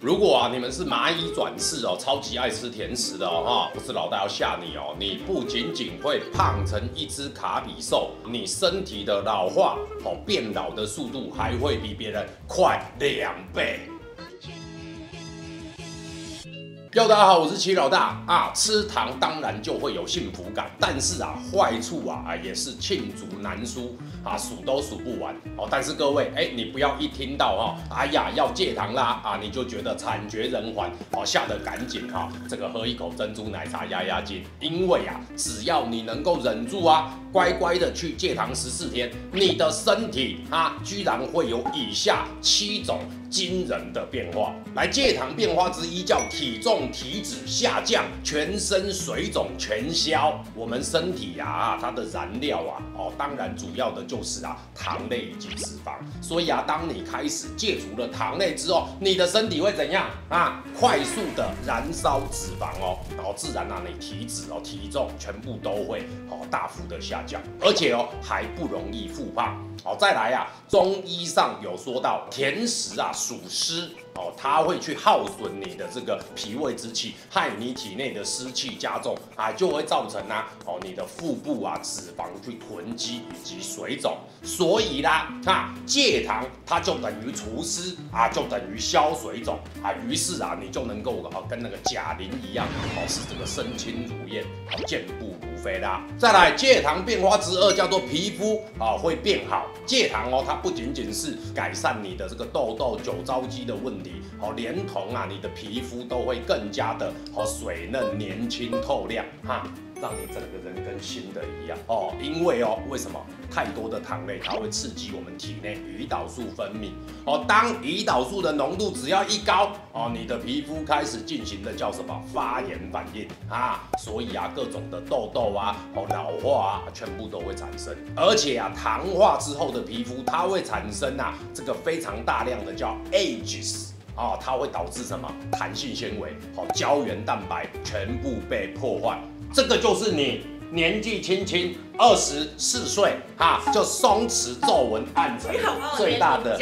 如果啊，你们是蚂蚁转世哦，超级爱吃甜食的哦，哈，不是老大要吓你哦，你不仅仅会胖成一只卡比兽，你身体的老化哦，变老的速度还会比别人快两倍。哟，大家好，我是齐老大啊。吃糖当然就会有幸福感，但是啊，坏处啊啊也是罄竹难书啊，数都数不完哦。但是各位，哎，你不要一听到哈，哎呀要戒糖啦啊，你就觉得惨绝人寰哦，吓得赶紧哈，这个喝一口珍珠奶茶压压惊。因为啊，只要你能够忍住啊，乖乖的去戒糖十四天，你的身体啊，居然会有以下七种。惊人的变化，来戒糖变化之一叫体重、体脂下降，全身水肿全消。我们身体呀，它的燃料啊，哦，当然主要的就是啊糖类以及脂肪。所以啊，当你开始戒除了糖类之后，你的身体会怎样啊？快速的燃烧脂肪哦，然后自然啊，你体脂哦、体重全部都会哦大幅的下降，而且哦还不容易复胖。好，再来呀，中医上有说到甜食啊。属湿哦，它会去耗损你的这个脾胃之气，害你体内的湿气加重啊，就会造成呢哦你的腹部啊脂肪去囤积以及水肿。所以啦，啊戒糖它就等于除湿啊，就等于消水肿啊，于是啊你就能够啊跟那个贾玲一样哦，是这个身轻如燕，健步肥啦。再来戒糖变化之二叫做皮肤啊会变好，戒糖哦它不仅仅是改善你的这个痘痘酒。糟肌的问题，哦，连同啊，你的皮肤都会更加的哦水嫩、年轻、透亮，哈，让你整个人跟新的一样哦。因为哦，为什么太多的糖类，它会刺激我们体内胰岛素分泌哦。当胰岛素的浓度只要一高哦，你的皮肤开始进行的叫什么发炎反应啊？所以啊，各种的痘痘啊、哦老化啊，全部都会产生。而且啊，糖化之后的皮肤，它会产生啊这个非常大量的叫 ages 啊，它会导致什么？弹性纤维、好胶原蛋白全部被破坏，这个就是你年纪轻轻二十四岁哈，就松弛皱纹暗沉最大的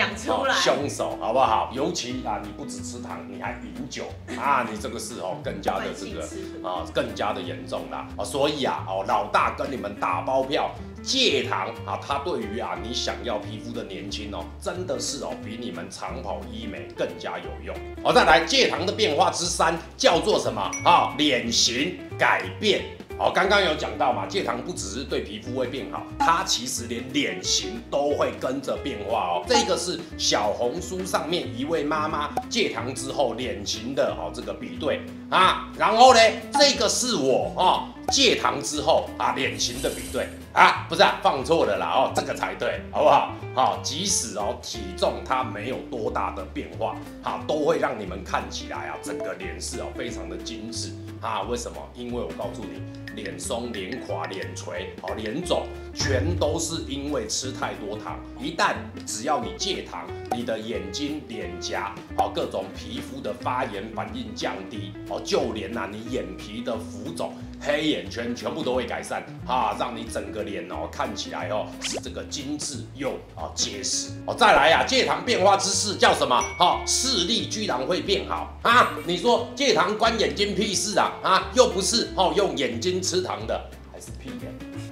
凶手，好不好？尤其啊，你不只吃糖，你还饮酒啊，你这个事哦更加的这个啊更加的严重啦啊，所以啊哦老大跟你们打包票。戒糖啊，它对于啊你想要皮肤的年轻哦，真的是哦比你们长跑医美更加有用。好，再来戒糖的变化之三叫做什么啊？脸型改变。哦，刚刚有讲到嘛，戒糖不只是对皮肤会变好，它其实连脸型都会跟着变化哦。这个是小红书上面一位妈妈戒糖之后脸型的哦这个比对啊，然后呢，这个是我啊。戒糖之后啊，脸型的比对啊，不是啊，放错了啦哦，这个才对，好不好？好，即使哦体重它没有多大的变化，哈，都会让你们看起来啊，整个脸是哦非常的精致啊。为什么？因为我告诉你，脸松、脸垮、脸垂、哦脸肿，全都是因为吃太多糖。一旦只要你戒糖，你的眼睛、脸颊，哦各种皮肤的发炎反应降低，哦就连呐你眼皮的浮肿。黑眼圈全部都会改善哈，让你整个脸哦看起来哦是这个精致又啊结实哦。再来呀，戒糖变化之事叫什么？哈，视力居然会变好啊！你说戒糖关眼睛屁事啊？啊，又不是哦用眼睛吃糖的，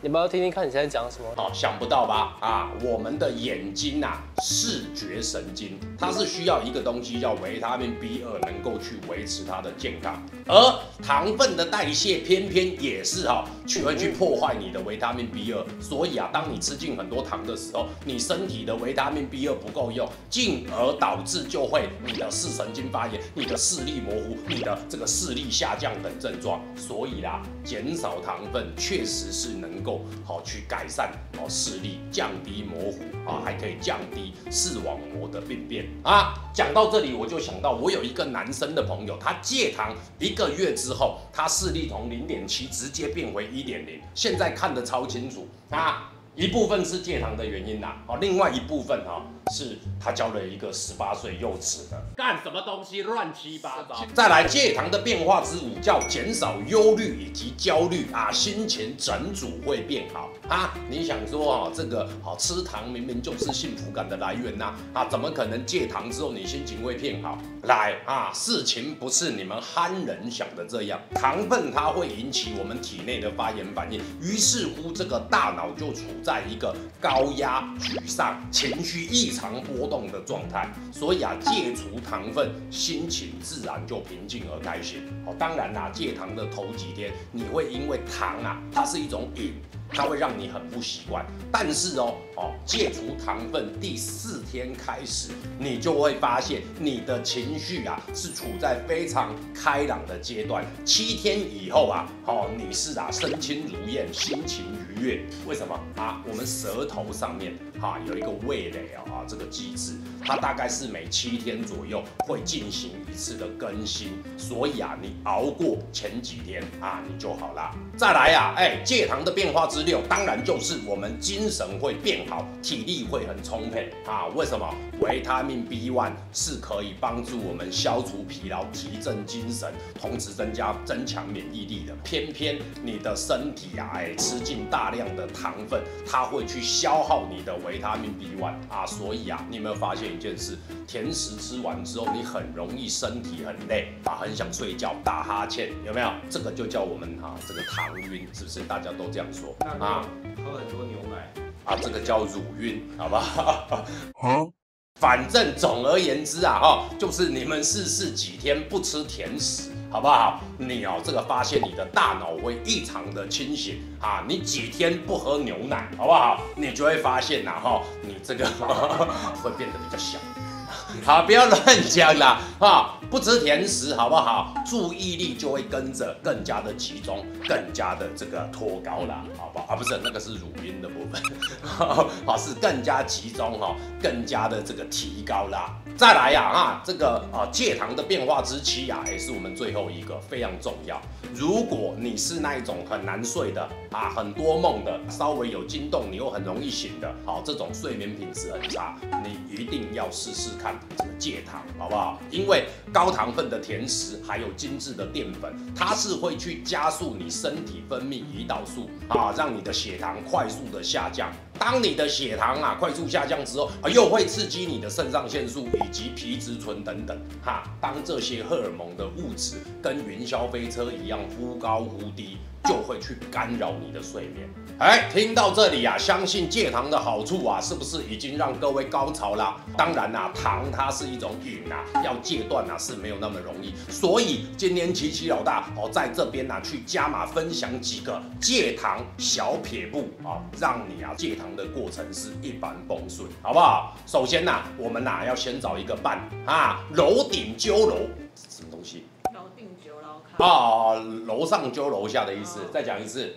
你们要听听看你现在讲什么？哦，想不到吧？啊，我们的眼睛呐，视觉神经，它是需要一个东西叫维他命 B 二，能够去维持它的健康。而糖分的代谢偏偏也是哈，去会去破坏你的维他命 B 二。所以啊，当你吃进很多糖的时候，你身体的维他命 B 二不够用，进而导致就会你的视神经发炎，你的视力模糊，你的这个视力下降等症状。所以啦，减少糖分确实是能够。好，去改善哦视力，降低模糊啊，还可以降低视网膜的病变啊。讲到这里，我就想到我有一个男生的朋友，他戒糖一个月之后，他视力从零点七直接变回一点零，现在看得超清楚啊。一部分是戒糖的原因呐，哦，另外一部分哈是他交了一个十八岁幼稚的。干什么东西乱七八糟？再来戒糖的变化之五叫减少忧虑以及焦虑啊，心情整组会变好啊。你想说啊，这个好吃糖明明就是幸福感的来源呐啊，怎么可能戒糖之后你心情会变好？来啊，事情不是你们憨人想的这样，糖分它会引起我们体内的发炎反应，于是乎这个大脑就处在一个高压、沮丧、情绪异常波动的状态，所以啊，戒除糖分，心情自然就平静而开心。哦，当然啦，戒糖的头几天，你会因为糖啊，它是一种瘾。它会让你很不习惯，但是哦哦，戒除糖分第四天开始，你就会发现你的情绪啊是处在非常开朗的阶段。七天以后啊，哦，你是啊身轻如燕，心情愉悦。为什么啊？我们舌头上面哈有一个味蕾啊，这个机制，它大概是每七天左右会进行一次的更新，所以啊，你熬过前几天啊，你就好啦。再来呀，哎，戒糖的变化。之六当然就是我们精神会变好，体力会很充沛啊！为什么？维他命 B one 是可以帮助我们消除疲劳、提振精神，同时增加增强免疫力的。偏偏你的身体啊，哎，吃进大量的糖分，它会去消耗你的维他命 B one 啊！所以啊，你有没有发现一件事？甜食吃完之后，你很容易身体很累啊，很想睡觉、打哈欠，有没有？这个就叫我们啊这个糖晕，是不是？大家都这样说。啊，喝很多牛奶啊，这个叫乳晕，好不好？好，反正总而言之啊，哈，就是你们试试几天不吃甜食，好不好？你哦，这个发现你的大脑会异常的清醒啊，你几天不喝牛奶，好不好？你就会发现呐，哈，你这个 会变得比较小。好，不要乱讲啦，哈，不吃甜食好不好？注意力就会跟着更加的集中，更加的这个脱高啦，好不好？啊，不是，那个是乳晕的部分，好，是更加集中哈，更加的这个提高啦。再来呀，啊，这个啊戒糖的变化之期呀，也是我们最后一个非常重要。如果你是那一种很难睡的啊，很多梦的，稍微有惊动你又很容易醒的，好，这种睡眠品质很差，你一定要试试看。这个戒糖好不好？因为高糖分的甜食还有精致的淀粉，它是会去加速你身体分泌胰岛素啊，让你的血糖快速的下降。当你的血糖啊快速下降之后啊，又会刺激你的肾上腺素以及皮质醇等等哈。当这些荷尔蒙的物质跟云霄飞车一样忽高忽低。就会去干扰你的睡眠。哎，听到这里啊，相信戒糖的好处啊，是不是已经让各位高潮了？当然啦，糖它是一种瘾啊，要戒断啊是没有那么容易。所以今天琪琪老大哦，在这边呢去加码分享几个戒糖小撇步啊，让你啊戒糖的过程是一帆风顺，好不好？首先呐，我们呐要先找一个伴啊，楼顶揪楼，什么东西？啊，楼上揪楼下的意思，再讲一次。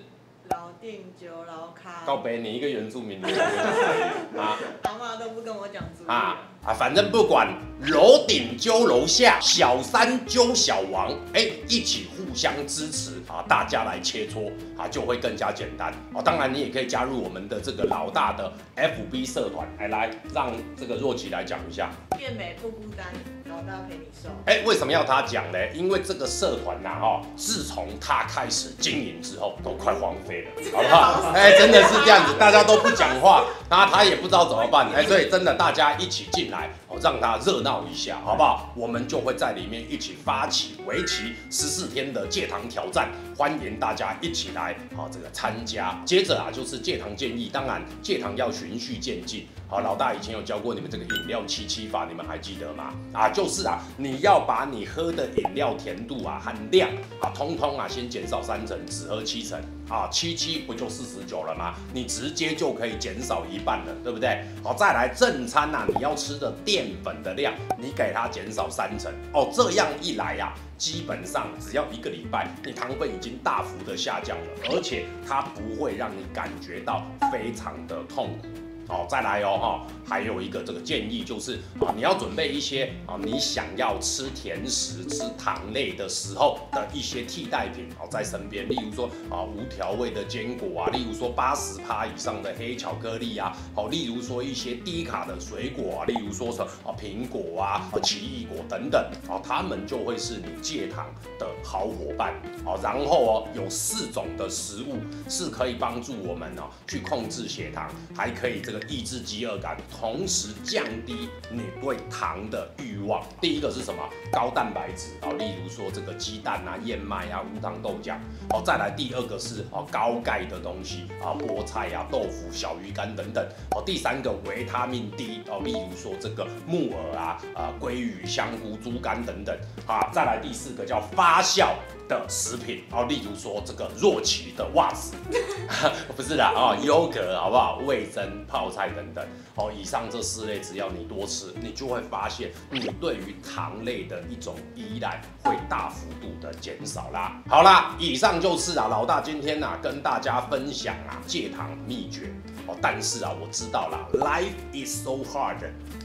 楼顶揪楼卡。告白你一个原住民。啊，老妈都不跟我讲主意。啊啊，反正不管楼顶揪楼下，小三揪小王，哎，一起互相支持啊，大家来切磋啊，就会更加简单哦。当然，你也可以加入我们的这个老大的 FB 社团，来来，让这个若琪来讲一下。变美不孤单。老大陪你瘦。哎，为什么要他讲呢？因为这个社团呐，哈，自从他开始经营之后，都快荒废了，好不好？哎，真的是这样子，大家都不讲话，那他也不知道怎么办。哎，所以真的大家一起进来，哦，让他热闹一下，好不好？我们就会在里面一起发起为期十四天的戒糖挑战，欢迎大家一起来，好，这个参加。接着啊，就是戒糖建议，当然戒糖要循序渐进。好，老大以前有教过你们这个饮料七七法，你们还记得吗？啊，就就是啊，你要把你喝的饮料甜度啊、含量啊，通通啊先减少三成，只喝七成啊，七七不就四十九了吗？你直接就可以减少一半了，对不对？好，再来正餐呐，你要吃的淀粉的量，你给它减少三成哦，这样一来呀，基本上只要一个礼拜，你糖分已经大幅的下降了，而且它不会让你感觉到非常的痛苦。哦，再来哦哈，还有一个这个建议就是啊，你要准备一些啊，你想要吃甜食、吃糖类的时候的一些替代品哦，在身边，例如说啊无调味的坚果啊，例如说八十趴以上的黑巧克力啊，好，例如说一些低卡的水果啊，例如说是啊苹果啊、奇异果等等啊，它们就会是你戒糖的好伙伴哦。然后哦，有四种的食物是可以帮助我们哦去控制血糖，还可以这个抑制饥饿感，同时降低你对糖的欲望。第一个是什么？高蛋白质啊，例如说这个鸡蛋啊、燕麦啊、无糖豆浆。哦，再来第二个是哦高钙的东西啊，菠菜啊、豆腐、小鱼干等等。哦，第三个维他命 D 哦，例如说这个木耳啊、啊鲑鱼、香菇、猪肝等等。好，再来第四个叫发酵。的食品哦，例如说这个若奇的袜子，不是的啊，优格好不好？味增泡菜等等哦，以上这四类只要你多吃，你就会发现你对于糖类的一种依赖会大幅度的减少啦。好啦，以上就是啊，老大今天呐跟大家分享啊戒糖秘诀哦，但是啊我知道啦，life is so hard，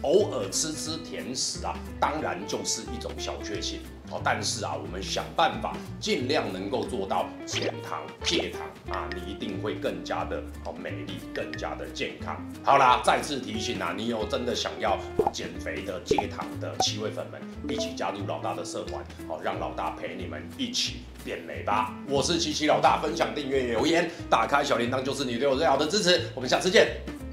偶尔吃吃甜食啊，当然就是一种小确幸。但是啊，我们想办法尽量能够做到减糖戒糖啊，你一定会更加的哦美丽，更加的健康。好啦，再次提醒啊，你有真的想要减肥的戒糖的七位粉们，一起加入老大的社团，好让老大陪你们一起变美吧。我是七七老大，分享、订阅、留言、打开小铃铛，就是你对我最好的支持。我们下次见。